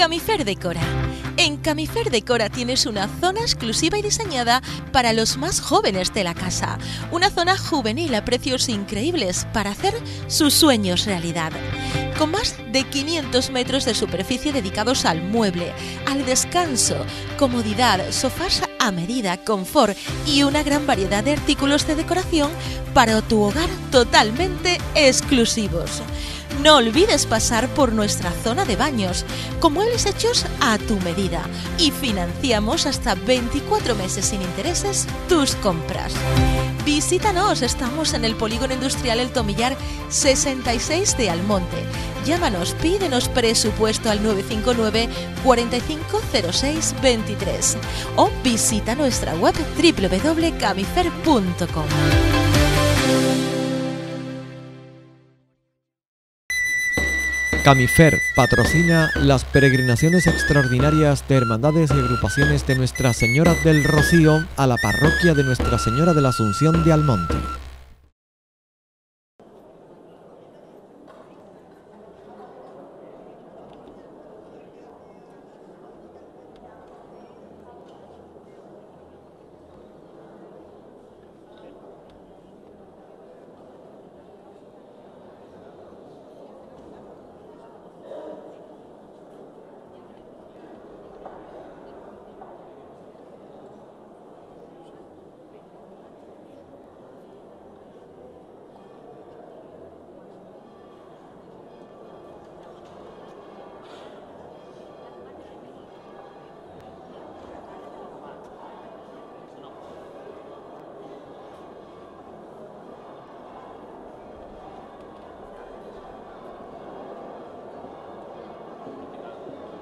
Camifer Decora. En Camifer Decora tienes una zona exclusiva y diseñada para los más jóvenes de la casa. Una zona juvenil a precios increíbles para hacer sus sueños realidad. Con más de 500 metros de superficie dedicados al mueble, al descanso, comodidad, sofás a medida, confort y una gran variedad de artículos de decoración para tu hogar totalmente exclusivos. No olvides pasar por nuestra zona de baños, con muebles hechos a tu medida y financiamos hasta 24 meses sin intereses tus compras. Visítanos, estamos en el Polígono Industrial El Tomillar 66 de Almonte. Llámanos, pídenos presupuesto al 959 450623 o visita nuestra web www.camifer.com. Camifer patrocina las peregrinaciones extraordinarias de hermandades y agrupaciones de Nuestra Señora del Rocío a la parroquia de Nuestra Señora de la Asunción de Almonte.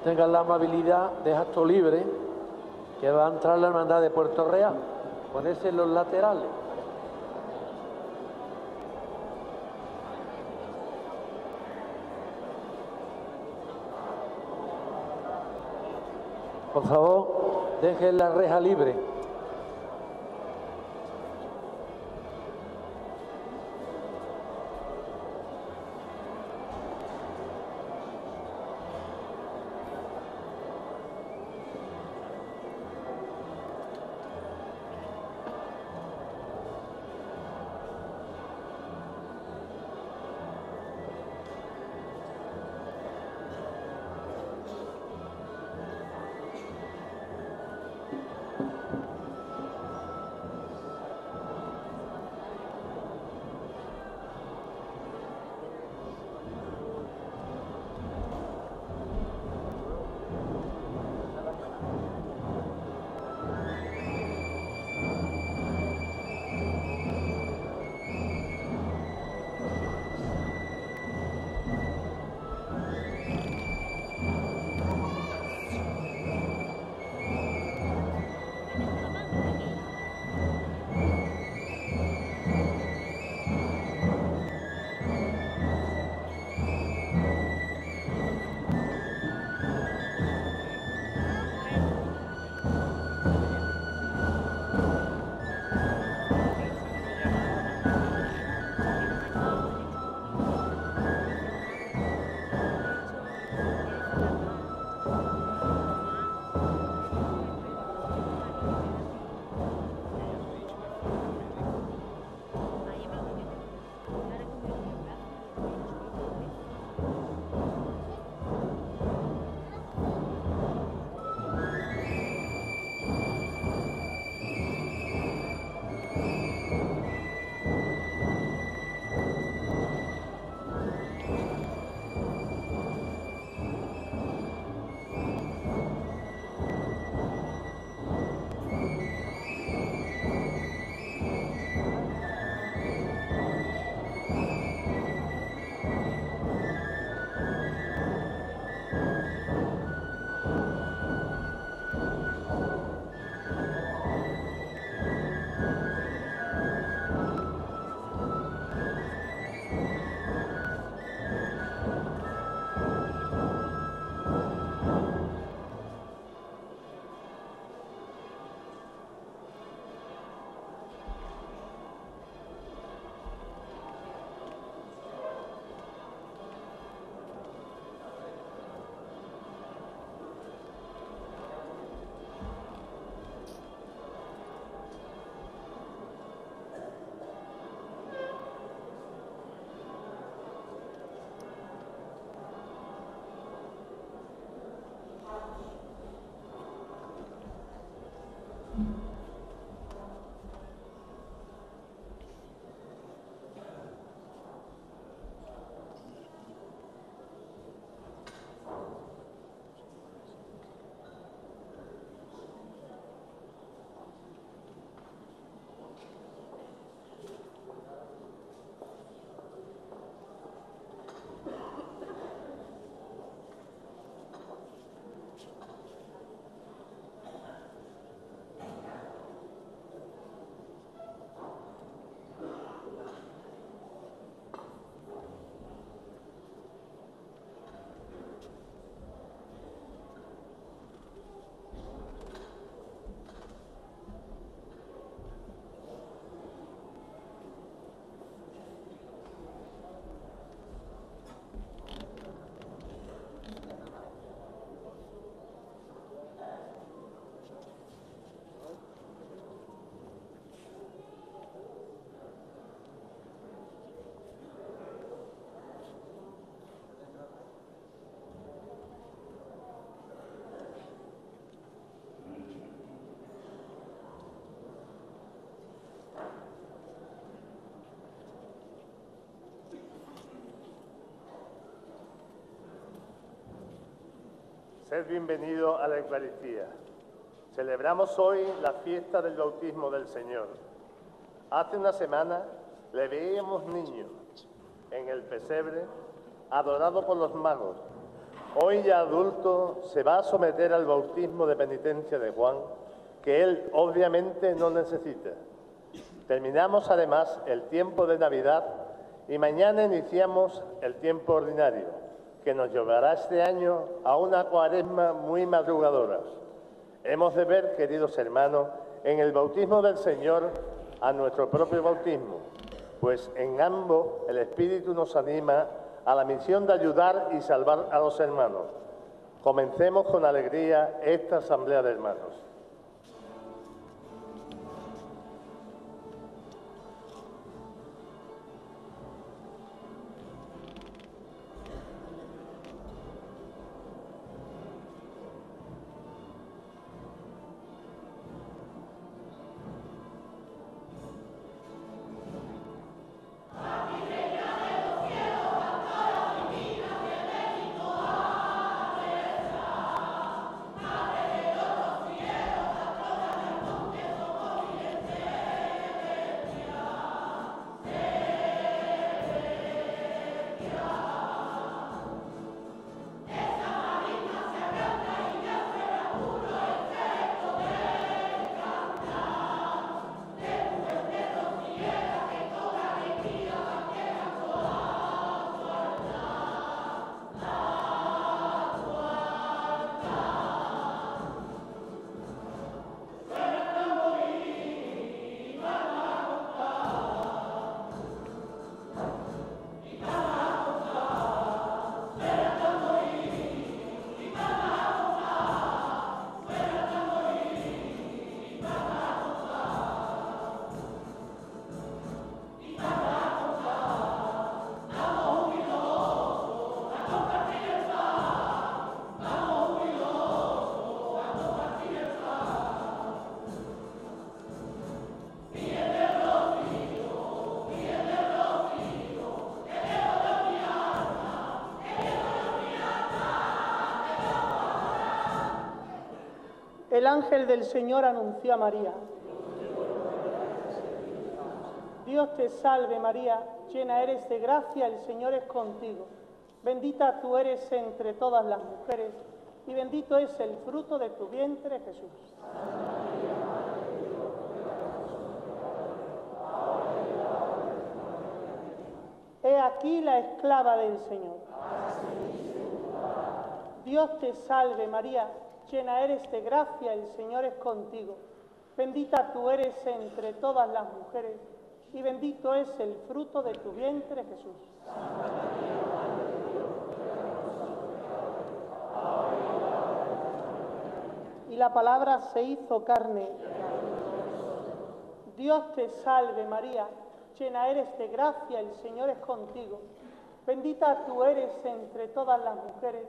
Tengan la amabilidad de acto libre que va a entrar la hermandad de Puerto Real, ponerse en los laterales. Por favor, dejen la reja libre. Sed bienvenido a la Eucaristía. Celebramos hoy la fiesta del bautismo del Señor. Hace una semana le veíamos niño en el pesebre, adorado por los magos. Hoy ya adulto se va a someter al bautismo de penitencia de Juan, que él obviamente no necesita. Terminamos además el tiempo de Navidad y mañana iniciamos el tiempo ordinario, que nos llevará este año a una cuaresma muy madrugadora. Hemos de ver, queridos hermanos, en el bautismo del Señor a nuestro propio bautismo, pues en ambos el Espíritu nos anima a la misión de ayudar y salvar a los hermanos. Comencemos con alegría esta asamblea de hermanos. El ángel del Señor anunció a María. Dios te salve María, llena eres de gracia, el Señor es contigo. Bendita tú eres entre todas las mujeres y bendito es el fruto de tu vientre Jesús. He aquí la esclava del Señor. Dios te salve María, llena eres de gracia, el Señor es contigo. Bendita tú eres entre todas las mujeres, y bendito es el fruto de tu vientre, Jesús. Y la palabra se hizo carne. Dios te salve María, llena eres de gracia, el Señor es contigo. Bendita tú eres entre todas las mujeres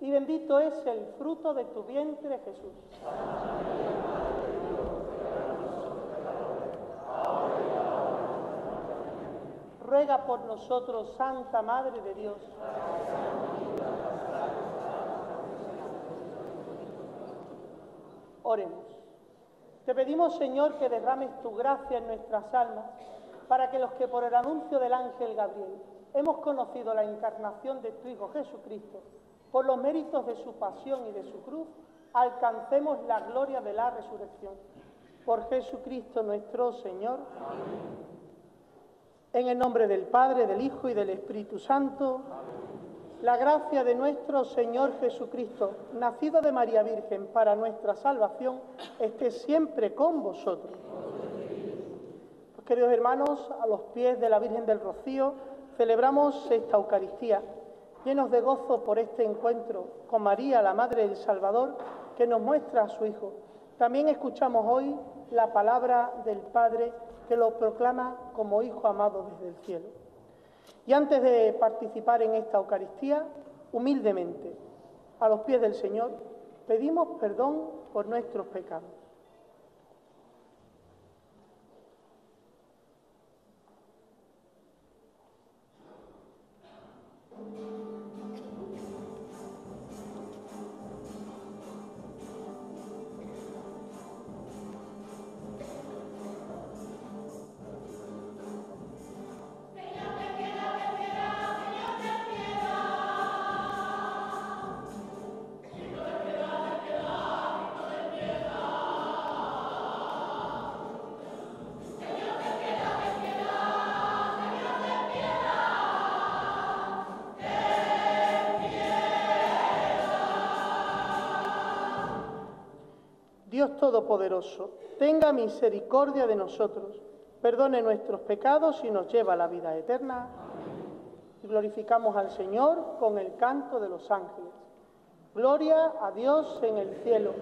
y bendito es el fruto de tu vientre, Jesús. Ruega por nosotros, Santa Madre de Dios. Oremos. Te pedimos, Señor, que derrames tu gracia en nuestras almas, para que los que por el anuncio del ángel Gabriel hemos conocido la encarnación de tu Hijo Jesucristo, por los méritos de su pasión y de su cruz, alcancemos la gloria de la resurrección. Por Jesucristo nuestro Señor. En el nombre del Padre, del Hijo y del Espíritu Santo, la gracia de nuestro Señor Jesucristo, nacido de María Virgen para nuestra salvación, esté siempre con vosotros. queridos hermanos, a los pies de la Virgen del Rocío, celebramos esta Eucaristía llenos de gozo por este encuentro con María, la Madre del Salvador, que nos muestra a su Hijo. También escuchamos hoy la palabra del Padre que lo proclama como Hijo amado desde el cielo. Y antes de participar en esta Eucaristía, humildemente, a los pies del Señor, pedimos perdón por nuestros pecados. Todopoderoso, tenga misericordia de nosotros, perdone nuestros pecados y nos lleva a la vida eterna. Y glorificamos al Señor con el canto de los ángeles. Gloria a Dios en el cielo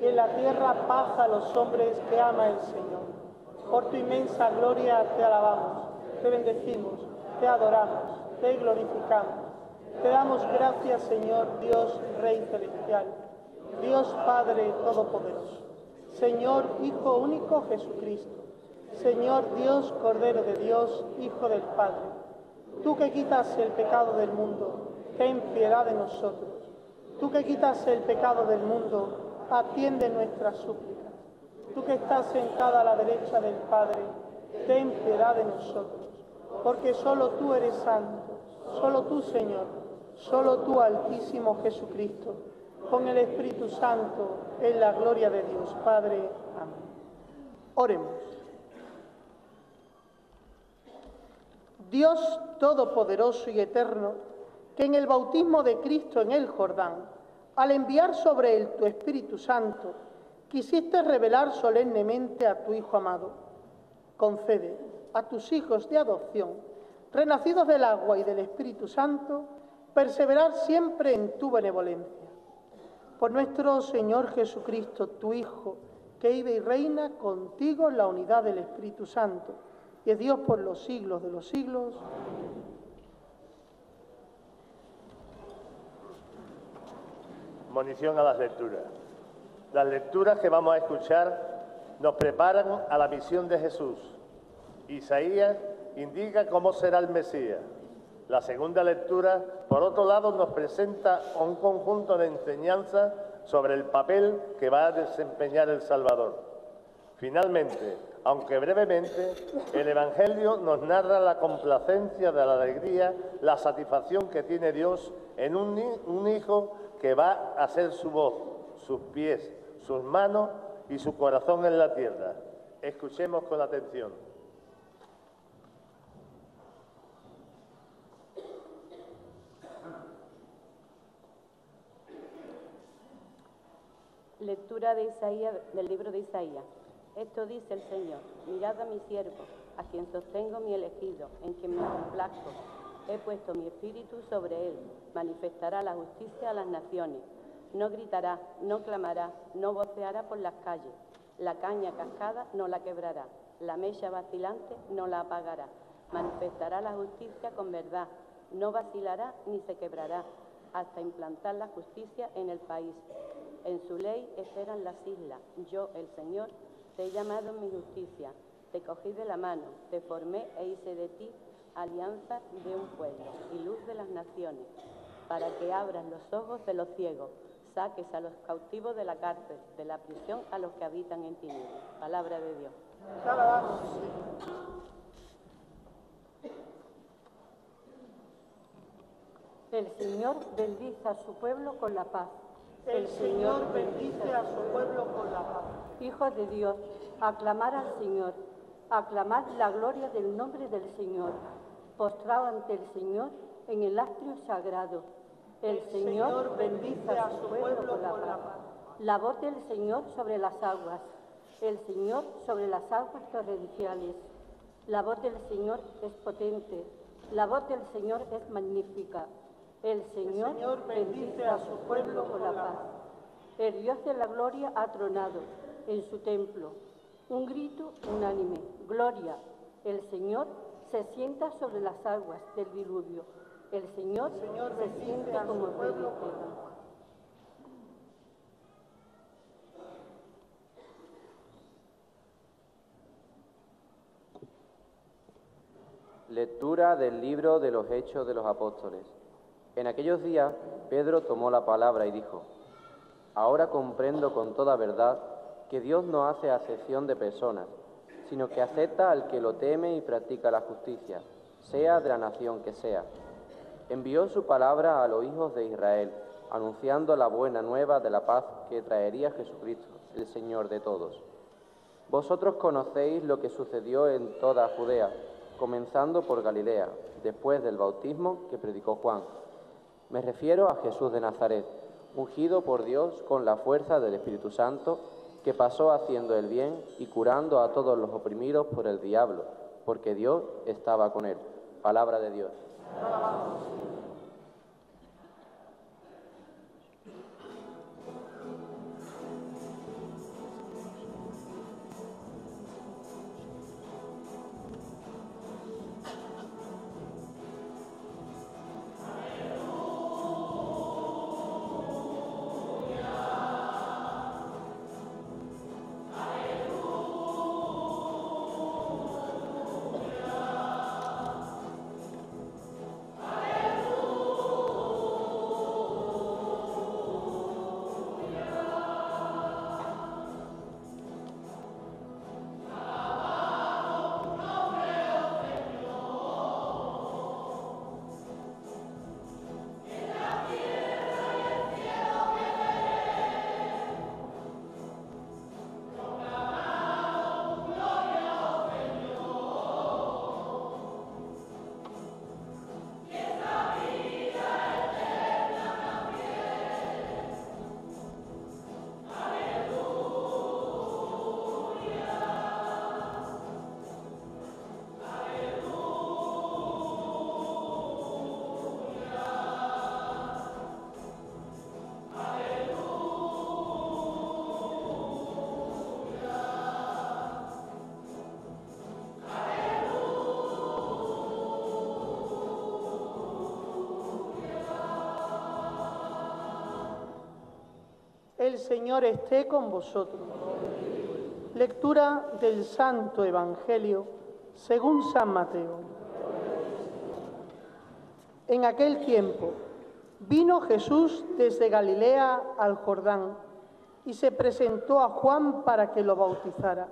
y en la tierra paz a los hombres que ama el Señor. Por tu inmensa gloria te alabamos, te bendecimos, te adoramos, te glorificamos. Te damos gracias, Señor Dios, Rey celestial Dios Padre Todopoderoso, Señor Hijo único Jesucristo, Señor Dios Cordero de Dios, Hijo del Padre, tú que quitas el pecado del mundo, ten piedad de nosotros. Tú que quitas el pecado del mundo, atiende nuestras súplicas. Tú que estás sentada a la derecha del Padre, ten piedad de nosotros, porque solo tú eres santo, solo tú, Señor, solo tú, Altísimo Jesucristo con el Espíritu Santo, en la gloria de Dios Padre. Amén. Oremos. Dios Todopoderoso y Eterno, que en el bautismo de Cristo en el Jordán, al enviar sobre él tu Espíritu Santo, quisiste revelar solemnemente a tu Hijo amado. Concede a tus hijos de adopción, renacidos del agua y del Espíritu Santo, perseverar siempre en tu benevolencia por nuestro Señor Jesucristo, tu Hijo, que vive y reina contigo en la unidad del Espíritu Santo, y es Dios por los siglos de los siglos. Munición a las lecturas. Las lecturas que vamos a escuchar nos preparan a la misión de Jesús. Isaías indica cómo será el Mesías. La segunda lectura, por otro lado, nos presenta un conjunto de enseñanzas sobre el papel que va a desempeñar el Salvador. Finalmente, aunque brevemente, el Evangelio nos narra la complacencia de la alegría, la satisfacción que tiene Dios en un, un hijo que va a ser su voz, sus pies, sus manos y su corazón en la tierra. Escuchemos con atención. Lectura de Isaías, del libro de Isaías. Esto dice el Señor, mirad a mi siervo, a quien sostengo mi elegido, en quien me complazco. He puesto mi espíritu sobre él, manifestará la justicia a las naciones. No gritará, no clamará, no voceará por las calles. La caña cascada no la quebrará, la mecha vacilante no la apagará. Manifestará la justicia con verdad, no vacilará ni se quebrará, hasta implantar la justicia en el país. En su ley esperan las islas. Yo, el Señor, te he llamado en mi justicia. Te cogí de la mano, te formé e hice de ti alianza de un pueblo y luz de las naciones, para que abras los ojos de los ciegos, saques a los cautivos de la cárcel, de la prisión a los que habitan en tinieblas. Palabra de Dios. El Señor bendice a su pueblo con la paz. El Señor bendice a su pueblo con la paz. Hijos de Dios, aclamar al Señor, aclamad la gloria del nombre del Señor, postrado ante el Señor en el astrio sagrado. El, Señor, bendice a su pueblo con la paz. La voz del Señor sobre las aguas, el Señor sobre las aguas torrenciales. La voz del Señor es potente, la voz del Señor es magnífica. El Señor, bendice a su pueblo con la paz. El Dios de la gloria ha tronado en su templo. Un grito unánime, gloria. El Señor se sienta sobre las aguas del diluvio. El Señor, se sienta como el pueblo Lectura del libro de los Hechos de los Apóstoles. En aquellos días Pedro tomó la palabra y dijo, Ahora comprendo con toda verdad que Dios no hace acepción de personas, sino que acepta al que lo teme y practica la justicia, sea de la nación que sea. Envió su palabra a los hijos de Israel, anunciando la buena nueva de la paz que traería Jesucristo, el Señor de todos. Vosotros conocéis lo que sucedió en toda Judea, comenzando por Galilea, después del bautismo que predicó Juan me refiero a Jesús de Nazaret, ungido por Dios con la fuerza del Espíritu Santo, que pasó haciendo el bien y curando a todos los oprimidos por el diablo, porque Dios estaba con él. Palabra de Dios. El Señor esté con vosotros. Lectura del Santo Evangelio según San Mateo. En aquel tiempo vino Jesús desde Galilea al Jordán y se presentó a Juan para que lo bautizara.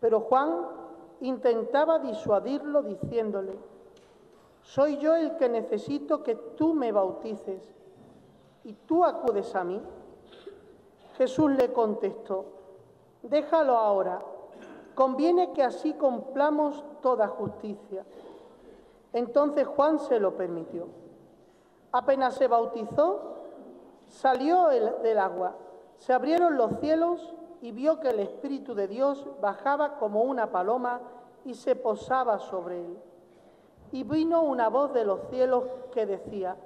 Pero Juan intentaba disuadirlo diciéndole, soy yo el que necesito que tú me bautices y tú acudes a mí. Jesús le contestó, déjalo ahora, conviene que así cumplamos toda justicia. Entonces Juan se lo permitió. Apenas se bautizó, salió del agua, se abrieron los cielos y vio que el Espíritu de Dios bajaba como una paloma y se posaba sobre él. Y vino una voz de los cielos que decía,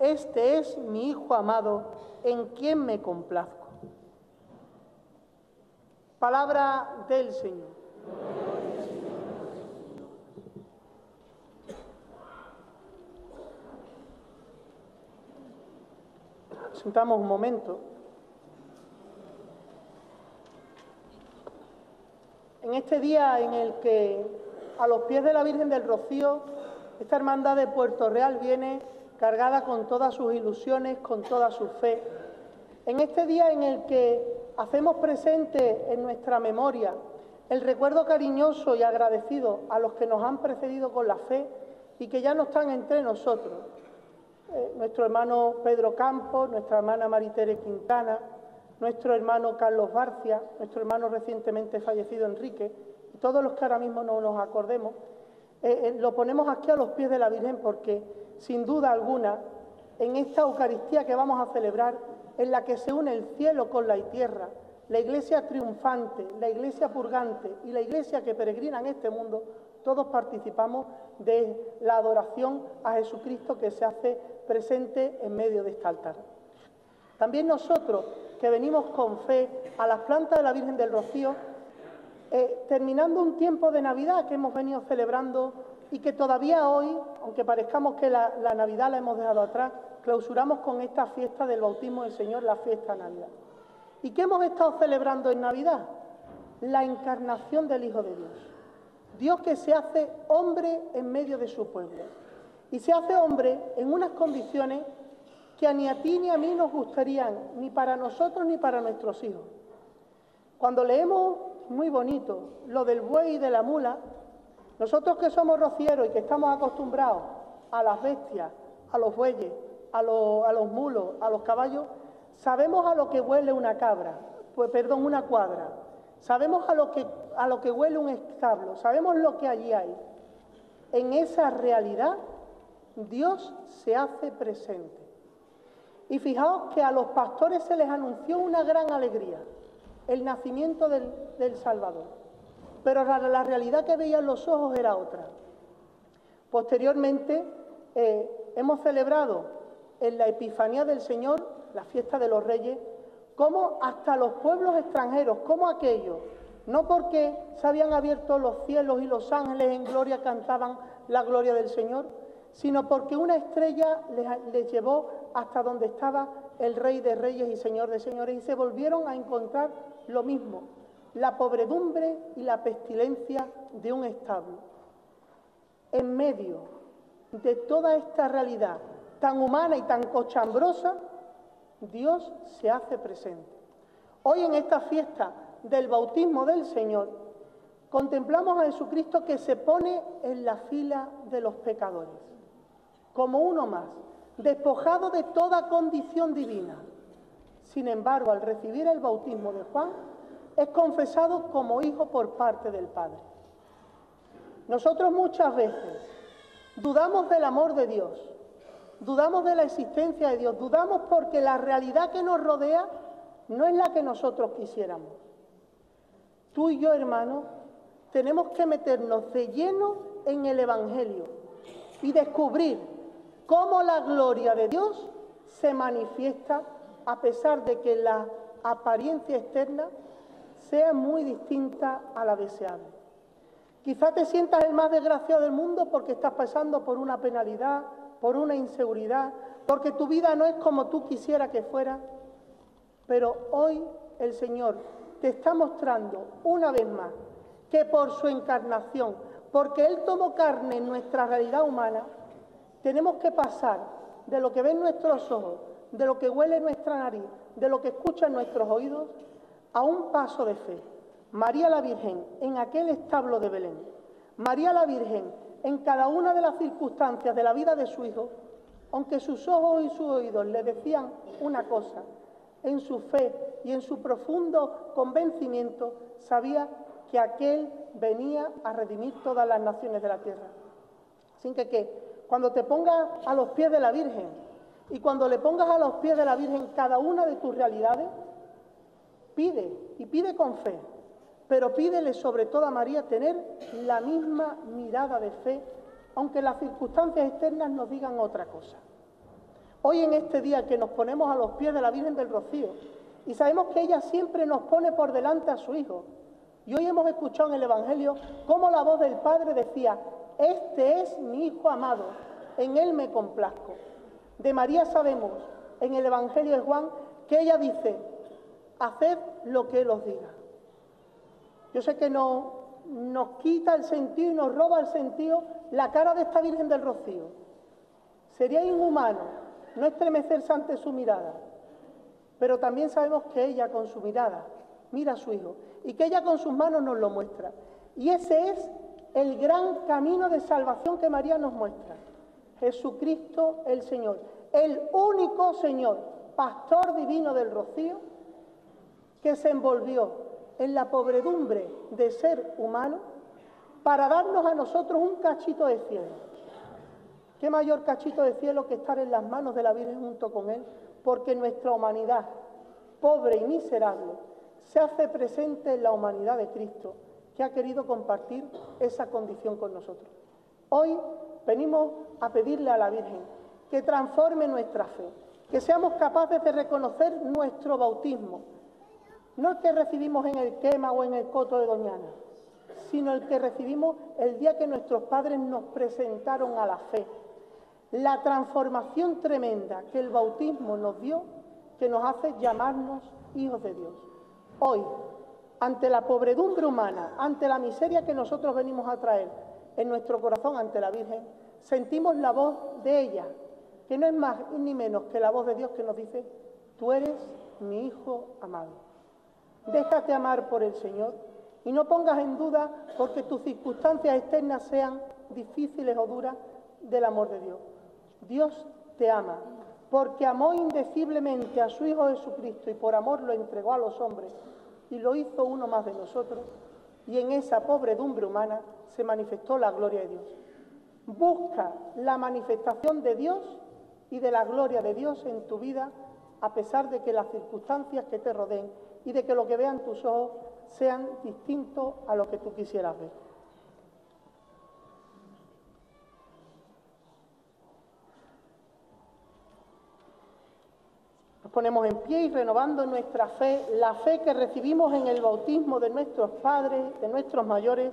Este es mi Hijo amado en quien me complazco. Palabra del Señor. Sentamos un momento. En este día en el que a los pies de la Virgen del Rocío, esta hermandad de Puerto Real viene cargada con todas sus ilusiones, con toda su fe. En este día en el que hacemos presente en nuestra memoria el recuerdo cariñoso y agradecido a los que nos han precedido con la fe y que ya no están entre nosotros. Eh, nuestro hermano Pedro Campos, nuestra hermana Maritere Quintana, nuestro hermano Carlos Barcia, nuestro hermano recientemente fallecido Enrique, y todos los que ahora mismo no nos acordemos, eh, lo ponemos aquí a los pies de la Virgen porque, sin duda alguna, en esta Eucaristía que vamos a celebrar, en la que se une el cielo con la tierra, la iglesia triunfante, la iglesia purgante y la iglesia que peregrina en este mundo, todos participamos de la adoración a Jesucristo que se hace presente en medio de este altar. También nosotros, que venimos con fe a las plantas de la Virgen del Rocío, eh, terminando un tiempo de Navidad que hemos venido celebrando y que todavía hoy, aunque parezcamos que la, Navidad la hemos dejado atrás, clausuramos con esta fiesta del bautismo del Señor, la fiesta de Navidad. ¿Y qué hemos estado celebrando en Navidad? La encarnación del Hijo de Dios. Dios que se hace hombre en medio de su pueblo. Y se hace hombre en unas condiciones que ni a ti ni a mí nos gustarían, ni para nosotros ni para nuestros hijos. Cuando leemos muy bonito lo del buey y de la mula, nosotros que somos rocieros y que estamos acostumbrados a las bestias, a los bueyes, a, los mulos, a los caballos, sabemos a lo que huele una cabra, pues perdón, una cuadra, sabemos a lo que, a lo que huele un establo, sabemos lo que allí hay. En esa realidad Dios se hace presente. Y fijaos que a los pastores se les anunció una gran alegría. El nacimiento del, Salvador. Pero la, realidad que veían los ojos era otra. Posteriormente eh, hemos celebrado en la Epifanía del Señor, la fiesta de los reyes, como hasta los pueblos extranjeros, como aquellos, no porque se habían abierto los cielos y los ángeles en gloria cantaban la gloria del Señor, sino porque una estrella les, llevó hasta donde estaba el Rey de Reyes y Señor de Señores y se volvieron a encontrar lo mismo, la pobredumbre y la pestilencia de un establo. En medio de toda esta realidad tan humana y tan cochambrosa, Dios se hace presente. Hoy en esta fiesta del bautismo del Señor, contemplamos a Jesucristo que se pone en la fila de los pecadores, como uno más, despojado de toda condición divina. Sin embargo, al recibir el bautismo de Juan, es confesado como hijo por parte del Padre. Nosotros muchas veces dudamos del amor de Dios, dudamos de la existencia de Dios, dudamos porque la realidad que nos rodea no es la que nosotros quisiéramos. Tú y yo, hermano, tenemos que meternos de lleno en el Evangelio y descubrir cómo la gloria de Dios se manifiesta a pesar de que la apariencia externa sea muy distinta a la deseable. Quizá te sientas el más desgraciado del mundo porque estás pasando por una penalidad, por una inseguridad, porque tu vida no es como tú quisieras que fuera, pero hoy el Señor te está mostrando una vez más que por su encarnación, porque Él tomó carne en nuestra realidad humana, tenemos que pasar de lo que ven nuestros ojos, de lo que huele nuestra nariz, de lo que escuchan nuestros oídos, a un paso de fe. María la Virgen en aquel establo de Belén, María la Virgen en cada una de las circunstancias de la vida de su hijo, aunque sus ojos y sus oídos le decían una cosa, en su fe y en su profundo convencimiento, sabía que aquel venía a redimir todas las naciones de la tierra. Así que, que cuando te pongas a los pies de la Virgen y cuando le pongas a los pies de la Virgen cada una de tus realidades, pide y pide con fe, pero pídele sobre todo a María tener la misma mirada de fe, aunque las circunstancias externas nos digan otra cosa. Hoy en este día que nos ponemos a los pies de la Virgen del Rocío y sabemos que ella siempre nos pone por delante a su Hijo. Y hoy hemos escuchado en el Evangelio cómo la voz del Padre decía, este es mi Hijo amado, en Él me complazco. De María sabemos en el Evangelio de Juan que ella dice, haced lo que Él os diga. Yo sé que no, nos quita el sentido y nos roba el sentido la cara de esta Virgen del Rocío. Sería inhumano no estremecerse ante su mirada, pero también sabemos que ella con su mirada mira a su Hijo y que ella con sus manos nos lo muestra. Y ese es el gran camino de salvación que María nos muestra. Jesucristo el Señor, el único Señor, pastor divino del rocío, que se envolvió en la pobredumbre de ser humano para darnos a nosotros un cachito de cielo ¿Qué mayor cachito de cielo que estar en las manos de la Virgen junto con Él? Porque nuestra humanidad, pobre y miserable, se hace presente en la humanidad de Cristo, que ha querido compartir esa condición con nosotros. Hoy venimos a pedirle a la Virgen que transforme nuestra fe, que seamos capaces de reconocer nuestro bautismo, no el que recibimos en el quema o en el coto de Doñana, sino el que recibimos el día que nuestros padres nos presentaron a la fe la transformación tremenda que el bautismo nos dio, que nos hace llamarnos hijos de Dios. Hoy, ante la pobredumbre humana, ante la miseria que nosotros venimos a traer en nuestro corazón ante la Virgen, sentimos la voz de ella, que no es más ni menos que la voz de Dios que nos dice, tú eres mi hijo amado. Déjate amar por el Señor y no pongas en duda porque tus circunstancias externas sean difíciles o duras del amor de Dios. Dios te ama, porque amó indeciblemente a su Hijo Jesucristo y por amor lo entregó a los hombres y lo hizo uno más de nosotros, y en esa pobredumbre humana se manifestó la gloria de Dios. Busca la manifestación de Dios y de la gloria de Dios en tu vida a pesar de que las circunstancias que te rodeen y de que lo que vean tus ojos sean distintos a lo que tú quisieras ver. Nos ponemos en pie y renovando nuestra fe, la fe que recibimos en el bautismo de nuestros padres, de nuestros mayores,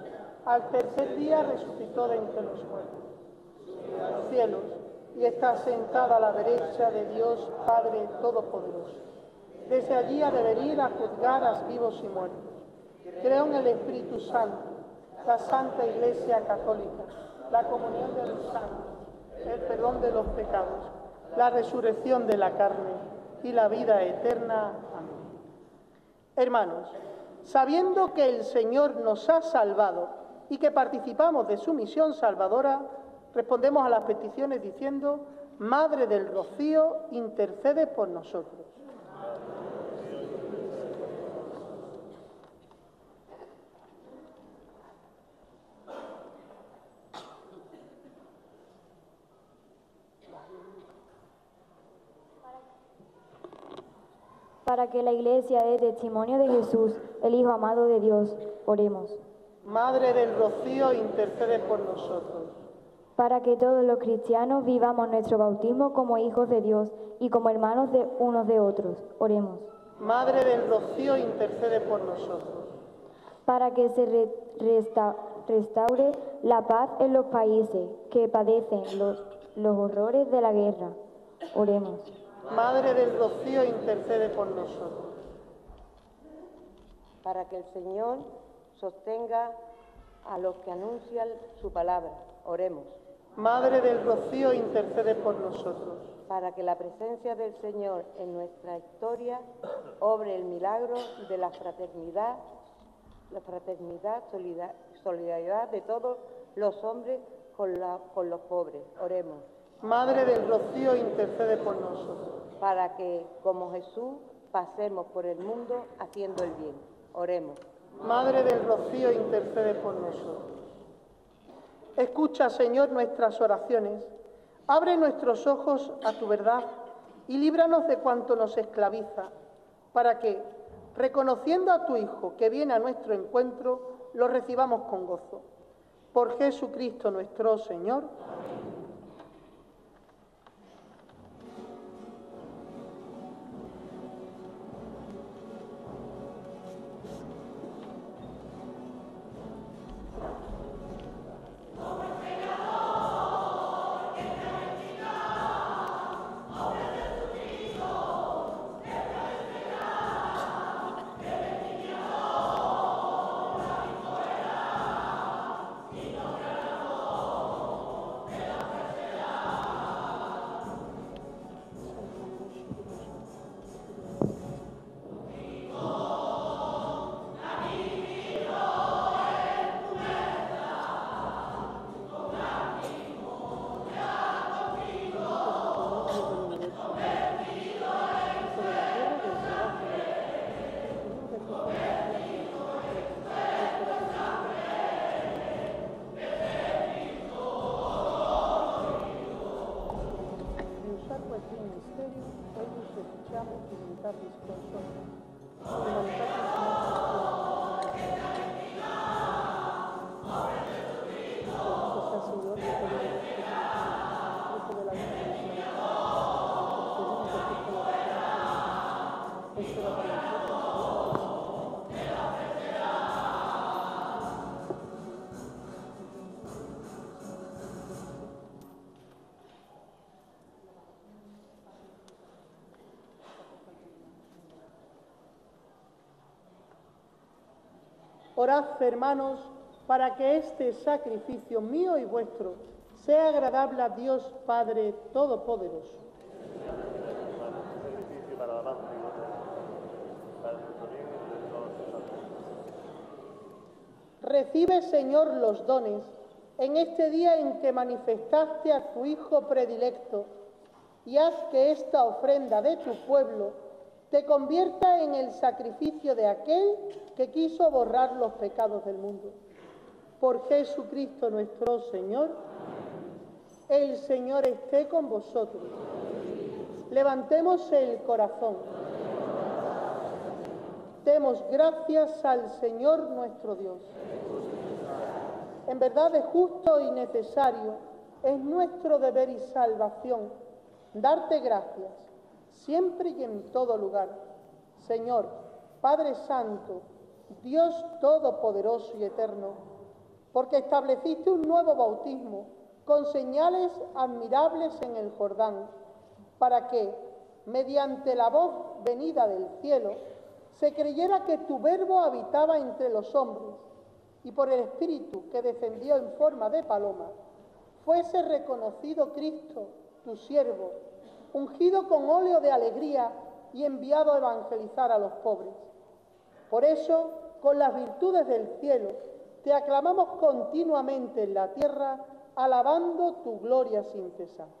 al tercer día resucitó de entre los muertos, cielos y está sentada a la derecha de Dios Padre Todopoderoso. Desde allí ha de venir a juzgar a vivos y muertos. Creo en el Espíritu Santo, la Santa Iglesia Católica, la comunión de los santos, el perdón de los pecados, la resurrección de la carne y la vida eterna. Amén. Hermanos, sabiendo que el Señor nos ha salvado y que participamos de su misión salvadora, respondemos a las peticiones diciendo, Madre del Rocío, intercede por nosotros. Para que la Iglesia dé testimonio de Jesús, el Hijo amado de Dios, oremos. Madre del Rocío, intercede por nosotros. Para que todos los cristianos vivamos nuestro bautismo como hijos de Dios y como hermanos de unos de otros, oremos. Madre del Rocío, intercede por nosotros. Para que se re- resta- restaure la paz en los países que padecen los, los horrores de la guerra, oremos. Madre del Rocío, intercede por nosotros. para que el Señor sostenga a los que anuncian su palabra. Oremos. Madre del Rocío, intercede por nosotros. Para que la presencia del Señor en nuestra historia obre el milagro de la fraternidad, la fraternidad, solida- solidaridad de todos los hombres con, la- con los pobres. Oremos. Madre del Rocío, intercede por nosotros. Para que, como Jesús, pasemos por el mundo haciendo el bien. Oremos. Madre del Rocío, intercede por nosotros. Escucha, Señor, nuestras oraciones. Abre nuestros ojos a tu verdad y líbranos de cuanto nos esclaviza, para que, reconociendo a tu Hijo que viene a nuestro encuentro, lo recibamos con gozo. Por Jesucristo nuestro Señor. De Orad, hermanos, para que este sacrificio mío y vuestro sea agradable a Dios Padre Todopoderoso. Recibe, Señor, los dones en este día en que manifestaste a tu Hijo predilecto y haz que esta ofrenda de tu pueblo te convierta en el sacrificio de aquel que quiso borrar los pecados del mundo. Por Jesucristo nuestro Señor, el Señor esté con vosotros. Levantemos el corazón. Demos gracias al Señor nuestro Dios. En verdad es justo y necesario, es nuestro deber y salvación darte gracias siempre y en todo lugar. Señor, Padre Santo, Dios Todopoderoso y Eterno, porque estableciste un nuevo bautismo con señales admirables en el Jordán, para que, mediante la voz venida del cielo, se creyera que tu verbo habitaba entre los hombres y por el Espíritu que descendió en forma de paloma, fuese reconocido Cristo, tu siervo, ungido con óleo de alegría y enviado a evangelizar a los pobres. Por eso, con las virtudes del cielo, te aclamamos continuamente en la tierra, alabando tu gloria sin cesar.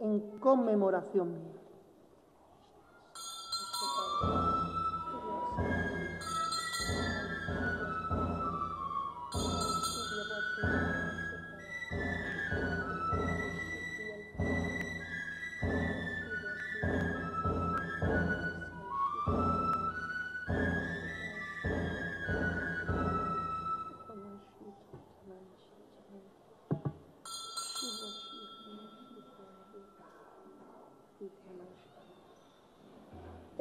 en conmemoración mía.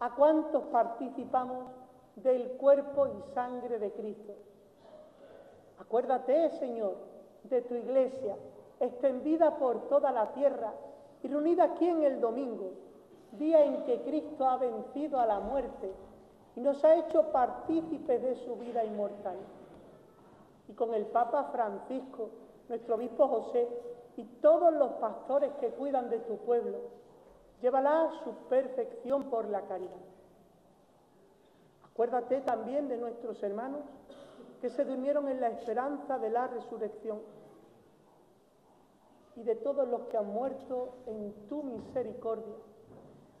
a cuantos participamos del cuerpo y sangre de Cristo. Acuérdate, Señor, de tu iglesia, extendida por toda la tierra y reunida aquí en el domingo, día en que Cristo ha vencido a la muerte y nos ha hecho partícipes de su vida inmortal. Y con el Papa Francisco, nuestro obispo José y todos los pastores que cuidan de tu pueblo, llévala a su perfección por la caridad. Acuérdate también de nuestros hermanos que se durmieron en la esperanza de la resurrección y de todos los que han muerto en tu misericordia.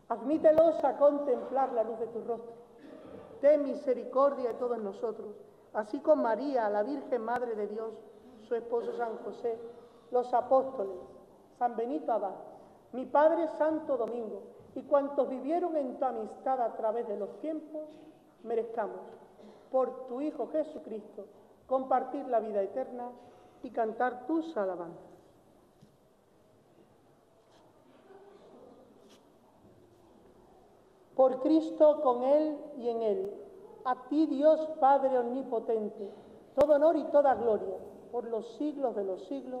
Admítelos a contemplar la luz de tu rostro. Ten misericordia de todos nosotros, así con María, la Virgen Madre de Dios, su esposo San José, los apóstoles, San Benito Abad, mi Padre Santo Domingo y cuantos vivieron en tu amistad a través de los tiempos, merezcamos, por tu Hijo Jesucristo, compartir la vida eterna y cantar tus alabanzas. Por Cristo, con Él y en Él, a ti Dios Padre Omnipotente, todo honor y toda gloria, por los siglos de los siglos.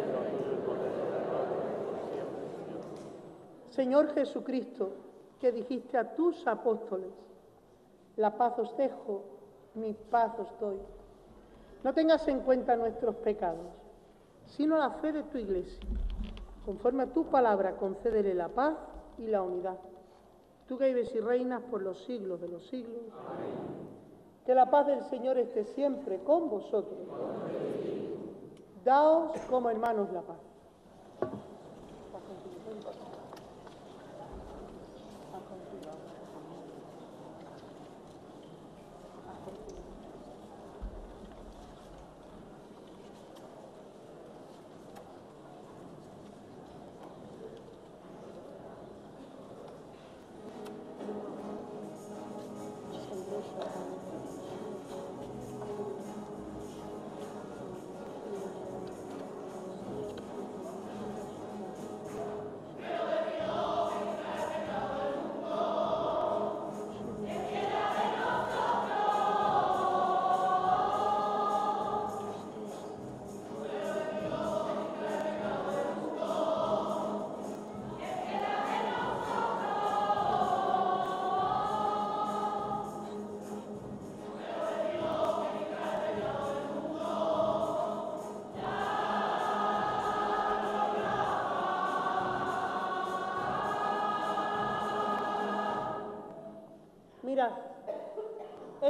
Señor Jesucristo, que dijiste a tus apóstoles, la paz os dejo, mi paz os doy. No tengas en cuenta nuestros pecados, sino la fe de tu iglesia. Conforme a tu palabra, concédele la paz y la unidad. Tú que vives y reinas por los siglos de los siglos. Que la paz del Señor esté siempre con vosotros. Daos como hermanos la paz.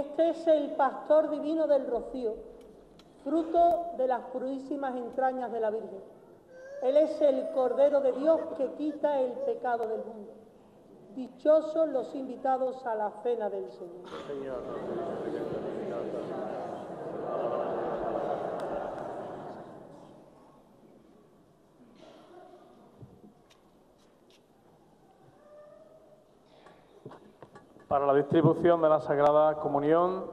Este es el pastor divino del rocío, fruto de las purísimas entrañas de la Virgen. Él es el Cordero de Dios que quita el pecado del mundo. Dichosos los invitados a la cena del Señor. Señor. Para la distribución de la Sagrada Comunión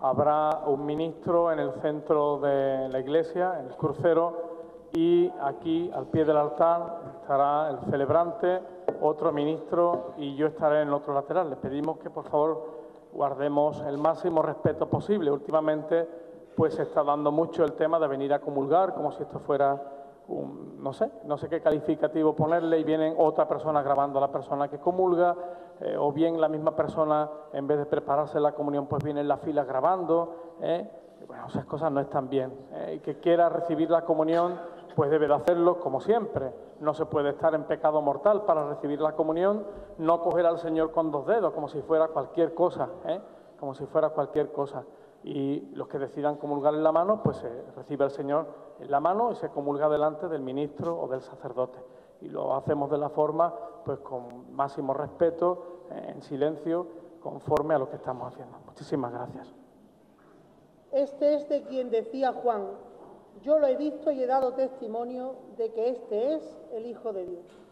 habrá un ministro en el centro de la iglesia, en el crucero, y aquí al pie del altar estará el celebrante, otro ministro y yo estaré en el otro lateral. Les pedimos que por favor guardemos el máximo respeto posible. Últimamente pues se está dando mucho el tema de venir a comulgar como si esto fuera no sé, no sé qué calificativo ponerle y vienen otra persona grabando a la persona que comulga, eh, o bien la misma persona, en vez de prepararse la comunión, pues viene en la fila grabando. ¿eh? Bueno, esas cosas no están bien. ¿eh? Y que quiera recibir la comunión, pues debe de hacerlo como siempre. No se puede estar en pecado mortal para recibir la comunión, no coger al Señor con dos dedos, como si fuera cualquier cosa, ¿eh? como si fuera cualquier cosa. Y los que decidan comulgar en la mano, pues se recibe al Señor en la mano y se comulga delante del ministro o del sacerdote. Y lo hacemos de la forma, pues con máximo respeto, en silencio, conforme a lo que estamos haciendo. Muchísimas gracias. Este es de quien decía Juan, yo lo he visto y he dado testimonio de que este es el Hijo de Dios.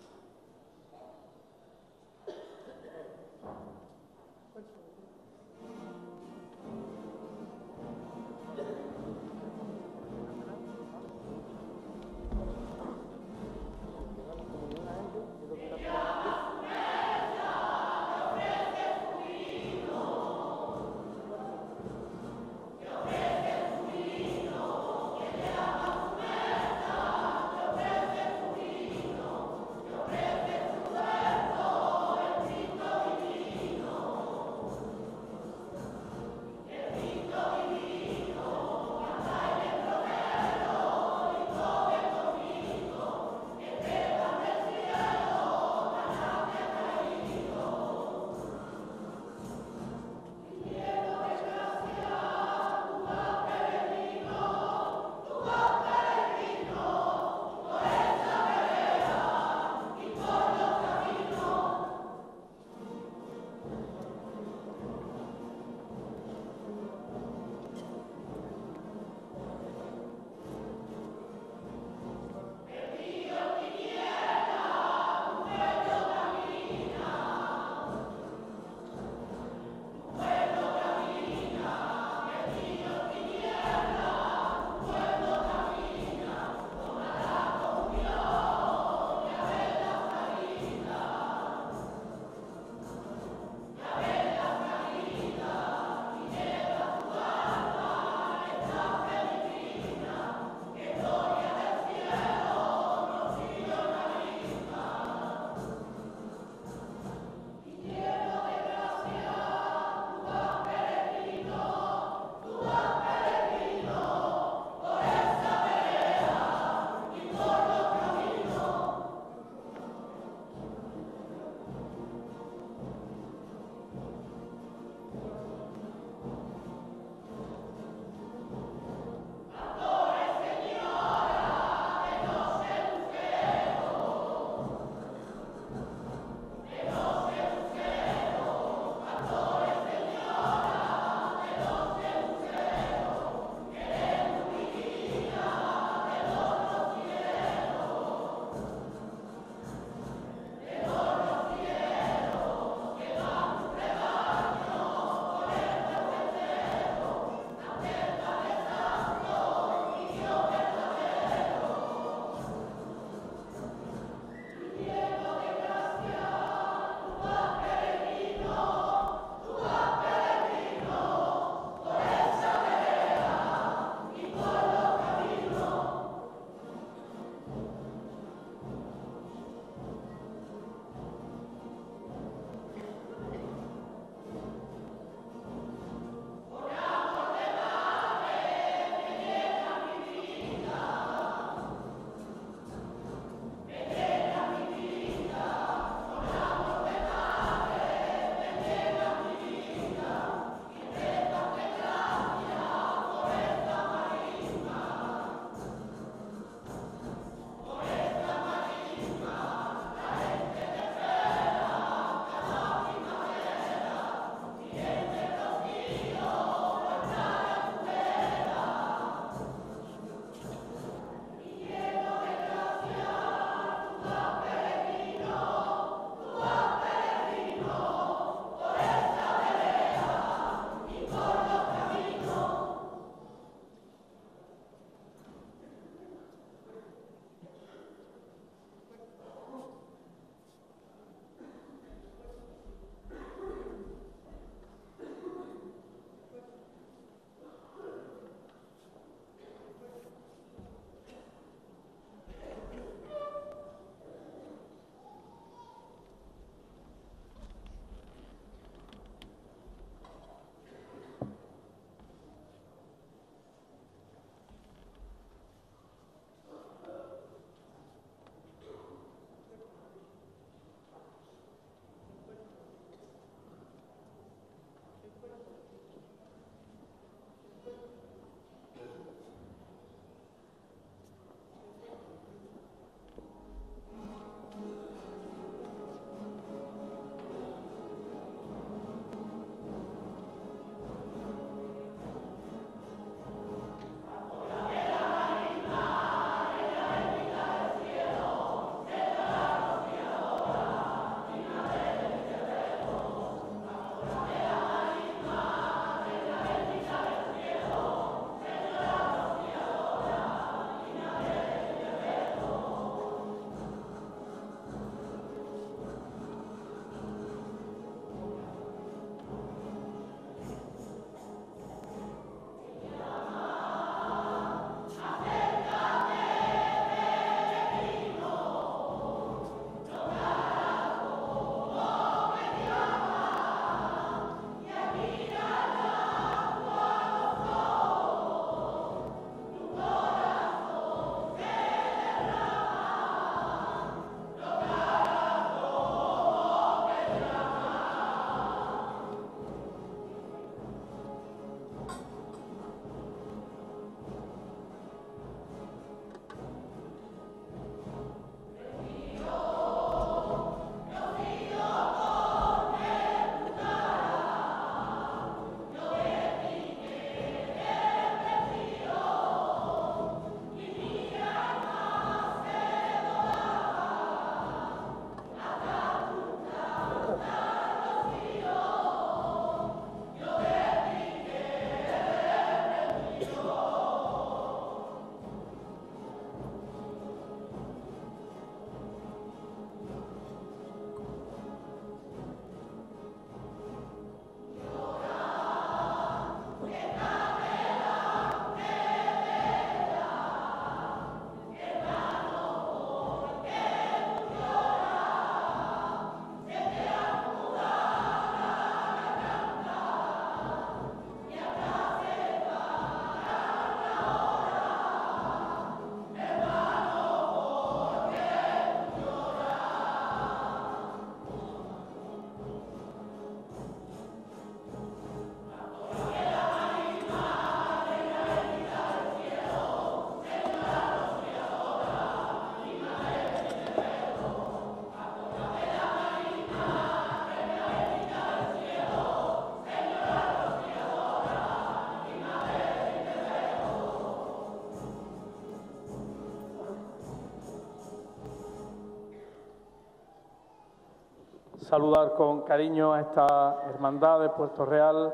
Saludar con cariño a esta hermandad de Puerto Real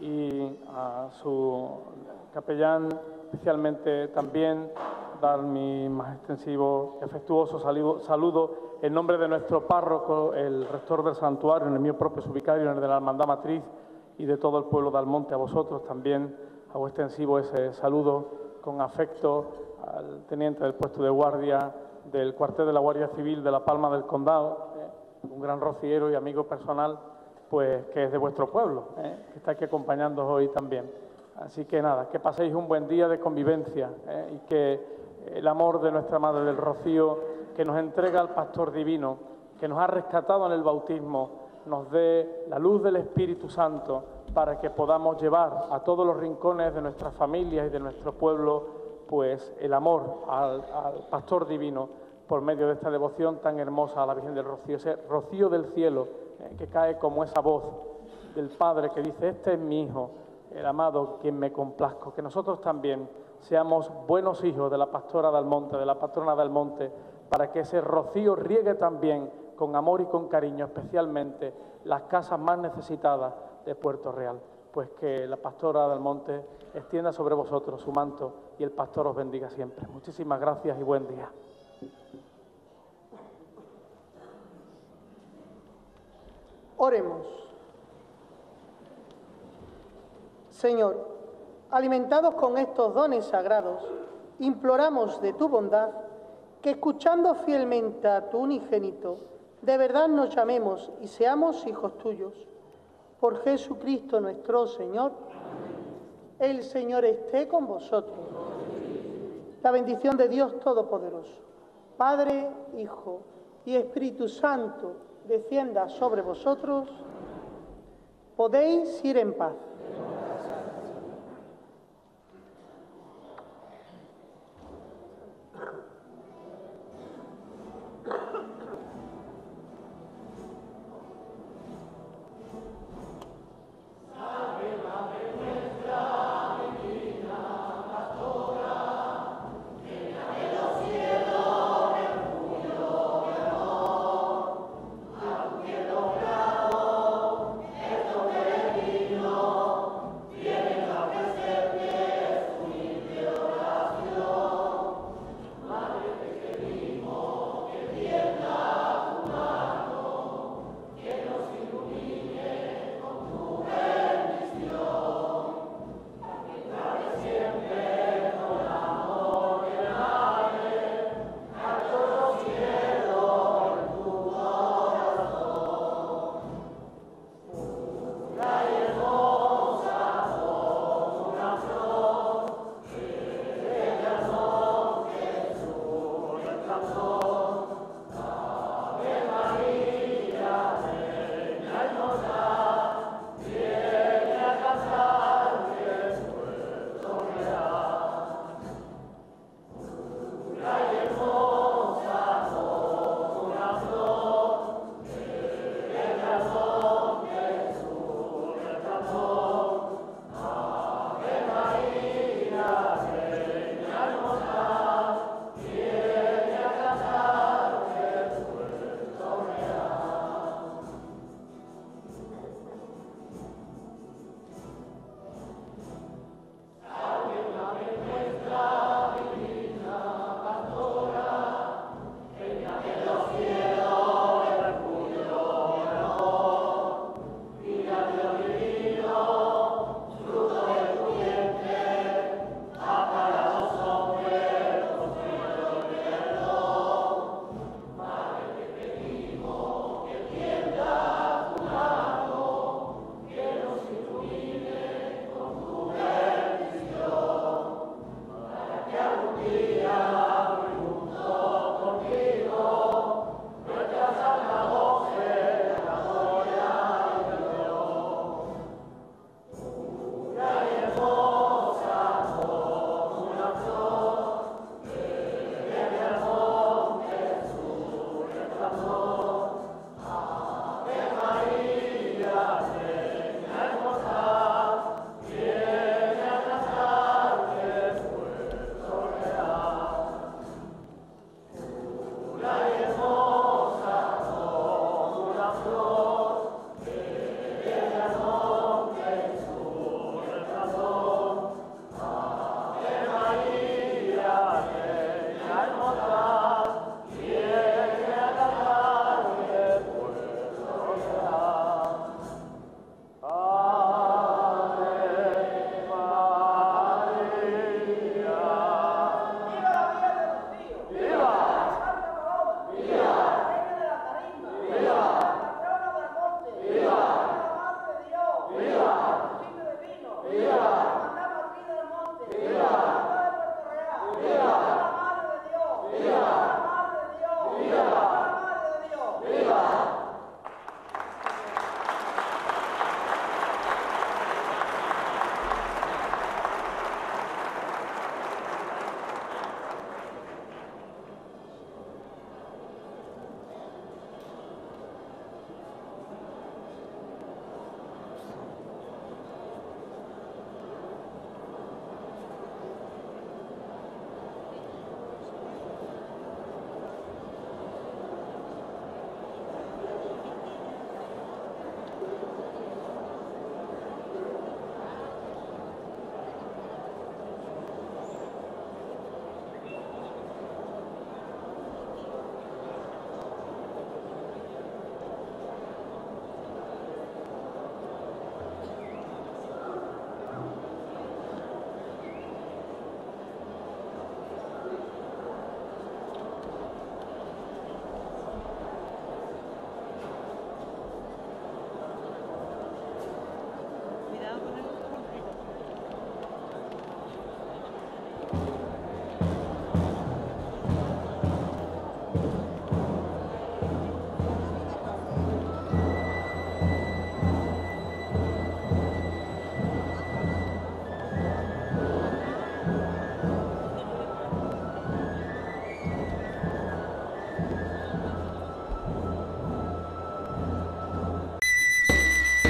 y a su capellán, especialmente también dar mi más extensivo y afectuoso saludo en nombre de nuestro párroco, el rector del santuario, en el mío propio subicario, en el de la Hermandad Matriz y de todo el pueblo de Almonte, a vosotros también hago extensivo ese saludo con afecto al teniente del puesto de guardia del cuartel de la Guardia Civil de La Palma del Condado, un gran rociero y amigo personal, pues que es de vuestro pueblo, eh, que está aquí acompañándoos hoy también. Así que nada, que paséis un buen día de convivencia eh, y que el amor de nuestra Madre del Rocío, que nos entrega al Pastor Divino, que nos ha rescatado en el bautismo, nos dé la luz del Espíritu Santo para que podamos llevar a todos los rincones de nuestras familias y de nuestro pueblo pues el amor al, Pastor Divino por medio de esta devoción tan hermosa a la Virgen del Rocío, ese rocío del cielo eh, que cae como esa voz del Padre que dice, este es mi Hijo, el amado, quien me complazco, que nosotros también seamos buenos hijos de la pastora del monte, de la patrona del monte, para que ese rocío riegue también con amor y con cariño, especialmente las casas más necesitadas de Puerto Real. Pues que la pastora del monte extienda sobre vosotros su manto y el pastor os bendiga siempre. Muchísimas gracias y buen día. Oremos. Señor, alimentados con estos dones sagrados, imploramos de tu bondad que escuchando fielmente a tu unigénito, de verdad nos llamemos y seamos hijos tuyos. Por Jesucristo nuestro Señor. El Señor esté con vosotros. La bendición de Dios Todopoderoso, Padre, Hijo y Espíritu Santo, descienda sobre vosotros. Podéis ir en paz.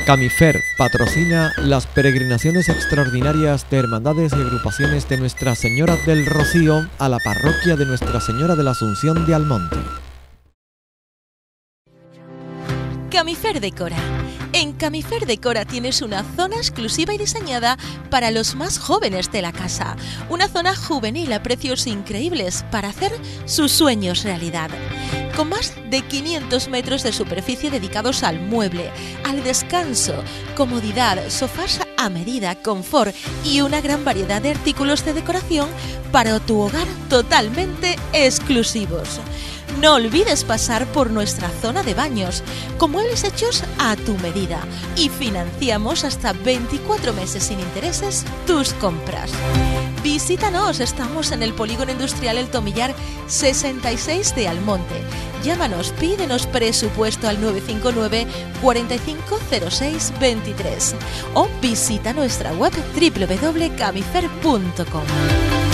Camifer patrocina las peregrinaciones extraordinarias de hermandades y agrupaciones de Nuestra Señora del Rocío a la parroquia de Nuestra Señora de la Asunción de Almonte. Camifer Decora. En Camifer Decora tienes una zona exclusiva y diseñada para los más jóvenes de la casa. Una zona juvenil a precios increíbles para hacer sus sueños realidad. Con más de 500 metros de superficie dedicados al mueble, al descanso, comodidad, sofás a medida, confort y una gran variedad de artículos de decoración para tu hogar totalmente exclusivos. No olvides pasar por nuestra zona de baños, con muebles hechos a tu medida y financiamos hasta 24 meses sin intereses tus compras. Visítanos, estamos en el Polígono Industrial El Tomillar 66 de Almonte. Llámanos, pídenos presupuesto al 959 4506 23 o visita nuestra web www.camifer.com.